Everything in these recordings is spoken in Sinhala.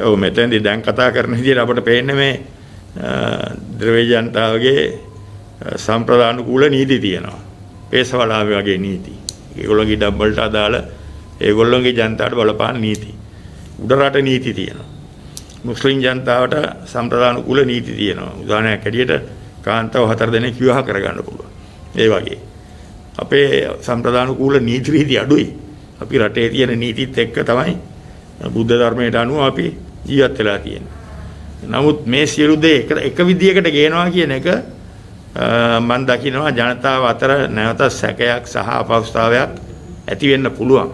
ඔව් මෙතෙන්දී දැන් කතා කරන විදිහට අපිට පේන්නේ මේ ද්‍රව්‍ය ජනතාවගේ සම්ප්‍රදානුකූල නීති තියෙනවා. පේසවලාවේ වගේ නීති. ඒගොල්ලෝගේ ඩබ්බල්ට අදාළ ඒගොල්ලෝගේ ජනතාවට බලපාන නීති. උඩ රට නීති තියෙනවා. මුස්ලිම් ජනතාවට සම්ප්‍රදානුකූල නීති තියෙනවා. උදාහරණයක් ඇටියට කාන්තාව හතර දෙනෙක් විවාහ කරගන්න පුළුවන්. ඒ වගේ. අපේ සම්ප්‍රදානුකූල නීති රීති අඩුයි. අපි රටේ තියෙන නීතිත් එක්ක තමයි බුද්ධ ධර්මයට අනුව අපි ජීවත් වෙලා තියෙන්නේ. නමුත් මේ සියලු දේ එක එක විදියකට ගේනවා කියන එක මම දකිනවා ජනතාව අතර නැවත සැකයක් සහ අපහසුතාවයක් ඇති වෙන්න පුළුවන්.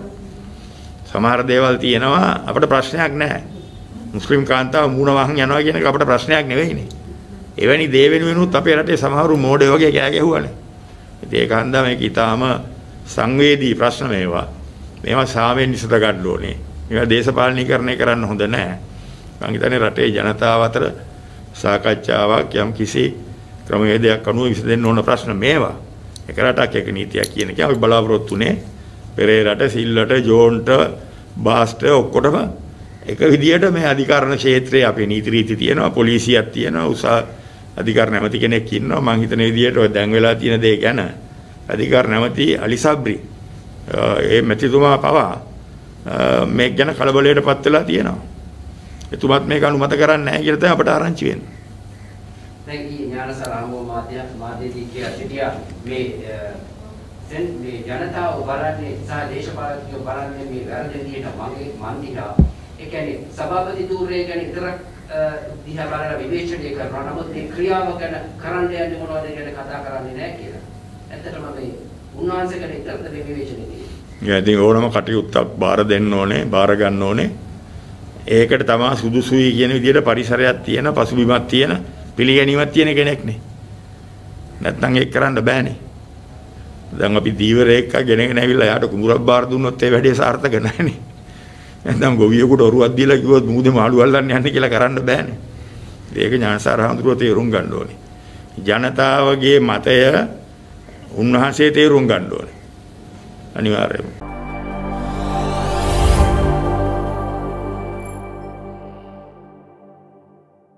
සමහර දේවල් තියෙනවා අපිට ප්‍රශ්නයක් නැහැ. මුස්ලිම් කාන්තාව මූණ වහන් යනවා කියන එක අපිට ප්‍රශ්නයක් නෙවෙයිනේ. එවැනි දේ වෙනුවෙනුත් අපේ රටේ සමහරු මෝඩය වගේ කෑ ගැහුවානේ. ඉතින් ඒක හන්දා මේක ඊටාම සංවේදී ප්‍රශ්න මේවා. මේවා සාමයෙන් විසඳ ගන්න ඕනේ. මේවා දේශපාලනීකරණය කරන්න හොඳ නැහැ. මම හිතන්නේ රටේ ජනතාව අතර සාකච්ඡාවක් යම් කිසි ක්‍රමවේදයක් අනුව විසඳෙන්න ඕන ප්‍රශ්න මේවා. එක රටක් එක නීතියක් කියන එක අපි බලාපොරොත්තු වෙන්නේ පෙරේරට සිල්ලට ජෝන්ට බාස්ට ඔක්කොටම එක විදියට මේ අධිකරණ ක්ෂේත්‍රයේ අපේ නීති රීති තියෙනවා පොලිසියක් තියෙනවා උසා අධිකරණ නැමති කෙනෙක් ඉන්නවා මම හිතන විදියට ඔය දැන් වෙලා තියෙන දේ ගැන අධිකරණ නැමති අලි සබ්රි ඒ මැතිතුමා පවා මේක ගැන කලබලයටපත් වෙලා තියෙනවා. එතුමත් මේක අනුමත කරන්නේ නැහැ කියලා තමයි අපට ආරංචි වෙන්නේ. දැන් ඊ ඥානසාර ආමෝ මාධ්‍ය මාධ්‍යදී කියලා සිටියා මේ දැන් මේ ජනතාව බලන්නේ සහ දේශපාලකයෝ බලන්නේ මේ වැරදි විදිහට මගේ මන් දිහා ඒ කියන්නේ සභාපති ධූරය ගැන විතරක් දිහා බලලා විවේචනය කරනවා නමුත් මේ ක්‍රියාව ගැන කරන්න යන්නේ මොනවද ගැන කතා කරන්නේ නැහැ කියලා. ඇත්තටම මේ උන්වහන්සේ ගැන විතරද මේ විවේචනය තියෙන්නේ. ඉතින් ඕනම කටයුත්තක් බාර දෙන්න ඕනේ, බාර ගන්න ඕනේ. ඒකට තමයි සුදුසුයි කියන විදිහට පරිසරයක් තියෙන, පසුබිමක් තියෙන, පිළිගැනීමක් තියෙන කෙනෙක්නේ. නැත්නම් ඒක කරන්න බෑනේ. දැන් අපි දීවරයෙක් ගෙනගෙන ඇවිල්ලා යාට කුඹුරක් බාර දුන්නොත් ඒ වැඩේ සාර්ථක නැහැනේ. නැත්නම් ගොවියෙකුට ඔරුවක් දීලා කිව්වොත් මුහුදේ මාළු අල්ලන්න යන්න කියලා කරන්න බෑනේ. ඒක ඥානසාර හඳුරුව තේරුම් ගන්න ඕනේ. ජනතාවගේ මතය උන්වහන්සේ තේරුම් ගන්න ඕනේ. අනිවාර්යයෙන්ම